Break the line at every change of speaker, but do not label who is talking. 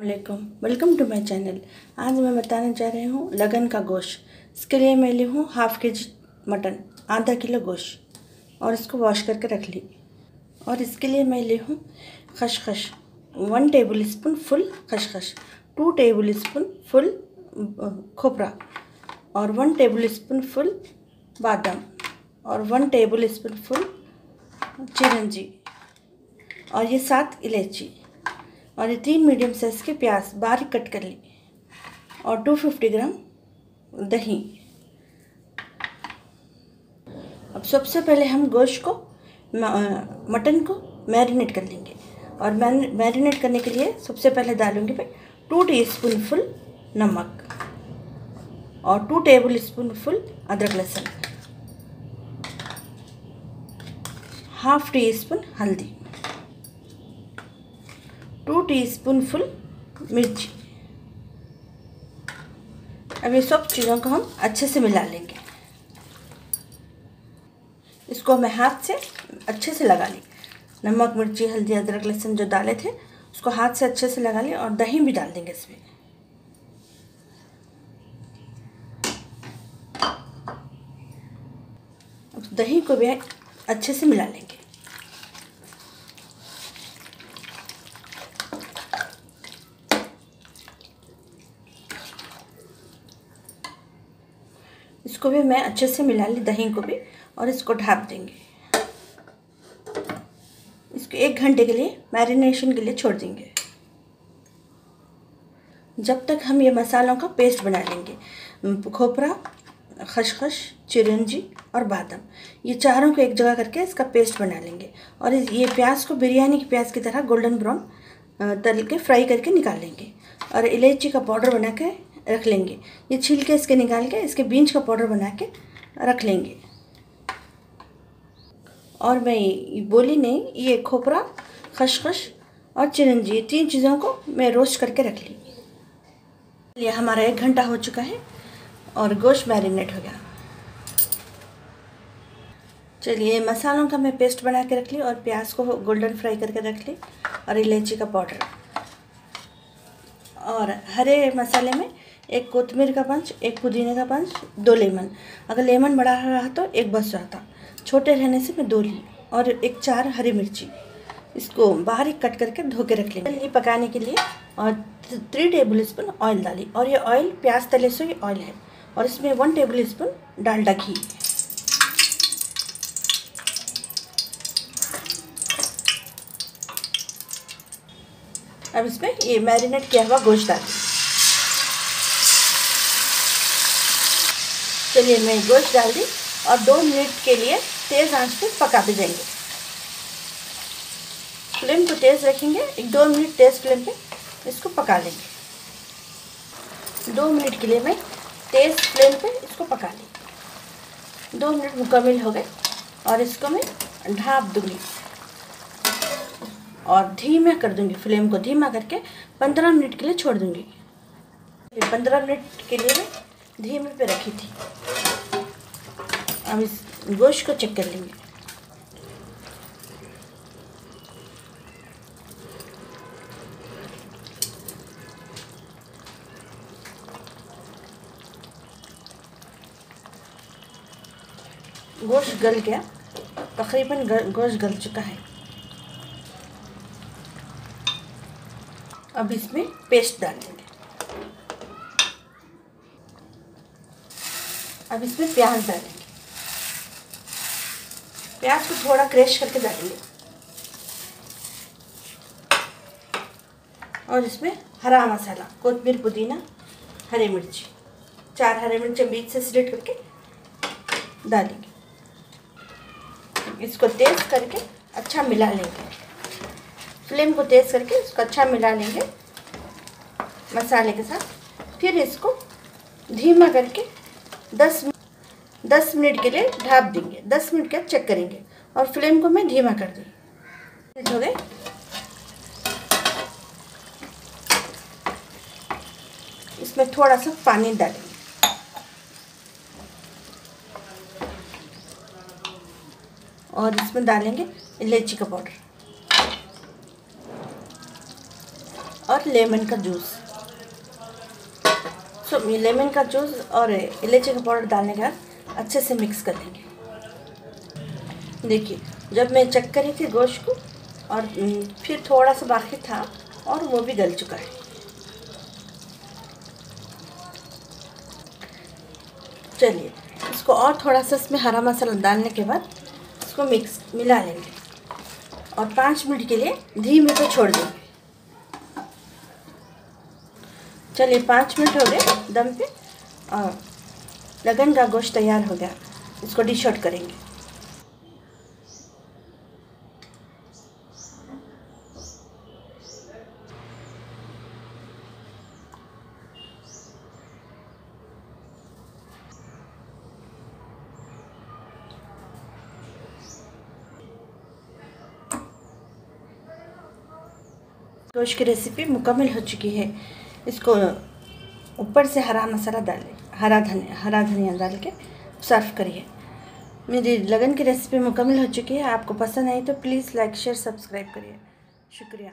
वालेकुम welcome to my channel आज मैं बताने जा रही हूँ लगन का गोश्त। इसके लिए मैं ली हूँ हाफ़ के जी मटन, आधा किलो गोश्त। और इसको वॉश करके रख ली। और इसके लिए मैं ली हूँ खशखश। वन टेबल स्पून फुल खशखश। टू टेबल स्पून फुल खोपरा। और वन टेबल स्पून फुल बादाम। और वन टेबल स्पून फुल चिरंजी। और ये सात इलायची। और ये तीन मीडियम साइज़ के प्याज बारीक कट कर ली। और टू फिफ्टी ग्राम दही। अब सबसे पहले हम गोश्त को मटन को मैरिनेट कर लेंगे। और मैरिनेट करने के लिए सबसे पहले डालूँगी मैं टू टी स्पून फुल नमक और टू टेबल स्पून फुल अदरक लहसुन। हाफ़ टी स्पून हल्दी। टू टीस्पून फुल मिर्ची। अब ये सब चीज़ों को हम अच्छे से मिला लेंगे। इसको हमें हाथ से अच्छे से लगा लें। नमक, मिर्ची, हल्दी, अदरक, लहसुन जो डाले थे, उसको हाथ से अच्छे से लगा लें और दही भी डाल देंगे इसमें। अब दही को भी अच्छे से मिला लेंगे। इसको भी मैं अच्छे से मिला ली, दही को भी, और इसको ढाप देंगे। इसको एक घंटे के लिए, मैरिनेशन के लिए छोड़ देंगे। जब तक हम ये मसालों का पेस्ट बना लेंगे खोपरा, खशखश, चिरंजी और बादाम, ये चारों को एक जगह करके इसका पेस्ट बना लेंगे। और ये प्याज को बिरयानी के प्याज की तरह गोल्डन ब्राउन तल के फ्राई करके निकाल लेंगे। और इलायची का पाउडर बना के रख लेंगे। ये छिलके इसके निकाल के, इसके बीज का पाउडर बना के रख लेंगे। और मैं बोली नहीं, ये खोपरा, खशखश और चिरंजी ये तीन चीज़ों को मैं रोस्ट करके रख ली। ये हमारा एक घंटा हो चुका है और गोश्त मैरिनेट हो गया। चलिए, मसालों का मैं पेस्ट बना के रख ली और प्याज को गोल्डन फ्राई करके रख ली और इलायची का पाउडर। और हरे मसाले में एक कोतमीर का पंच, एक पुदीने का पंच, दो लेमन। अगर लेमन बड़ा रहा तो एक बस जाता। छोटे रहने से मैं दो ली और एक चार हरी मिर्ची। इसको बारीक कट करके धो के रख लेंगे। पकाने के लिए और थ्री टेबल स्पून ऑयल डाली। और ये ऑयल प्याज तले से ऑयल है। और इसमें वन टेबल स्पून डालडा घी। अब इसमें ये मैरिनेट किया हुआ गोश्त डाल। चलिए मैं गोश्त डाल दी और दो मिनट के लिए तेज़ आँच पे पकाते देंगे फ्लेम को तेज़ रखेंगे, एक दो मिनट तेज़ फ्लेम पे इसको पका लेंगे। दो मिनट के लिए मैं तेज़ फ्लेम पे इसको पका ली। दो मिनट मुकम्मल हो गए और इसको मैं ढाप दूँगी और धीमा कर दूँगी, फ्लेम को धीमा करके पंद्रह मिनट के लिए छोड़ दूँगी। पंद्रह मिनट के लिए मैं धीमे पे रखी थी। अब इस गोश्त को चेक कर लेंगे। गोश्त गल गया। तकरीबन गोश्त गल चुका है। अब इसमें पेस्ट डाल देंगे अब इसमें प्याज डालेंगे। प्याज को थोड़ा क्रश करके डालेंगे। और इसमें हरा मसाला कोतमीर पुदीना, हरी मिर्ची, चार हरे मिर्च बीच से स्लिट करके डालेंगे। इसको तेज करके अच्छा मिला लेंगे। फ्लेम को तेज करके इसको अच्छा मिला लेंगे मसाले के साथ। फिर इसको धीमा करके 10 मिनट 10 मिनट के लिए ढाप देंगे 10 मिनट का चेक करेंगे और फ्लेम को मैं धीमा कर दी। हो गए? इसमें थोड़ा सा पानी डालेंगे। और इसमें डालेंगे इलायची का पाउडर और लेमन का जूस सो लेमन का जूस और इलायची का पाउडर डालने के बाद अच्छे से मिक्स कर देंगे देखिए, जब मैं चेक करी थी गोश्त को, और फिर थोड़ा सा बाकी था, और वो भी गल चुका है। चलिए, इसको और थोड़ा सा इसमें हरा मसाला डालने के बाद, इसको मिक्स मिला लेंगे। और पाँच मिनट के लिए धीमे पे छोड़ देंगे। चलिए, पाँच मिनट हो गए दम पे, और लगन का गोश्त तैयार हो गया। इसको डिश आउट करेंगे। गोश्त की रेसिपी मुकम्मल हो चुकी है। इसको ऊपर से हरा मसाला डालें। हरा धनिया हरा धनिया डाल के सर्व करिए। मेरी लगन की रेसिपी मुकम्मल हो चुकी है, आपको पसंद आई तो प्लीज़ लाइक शेयर सब्सक्राइब करिए। शुक्रिया।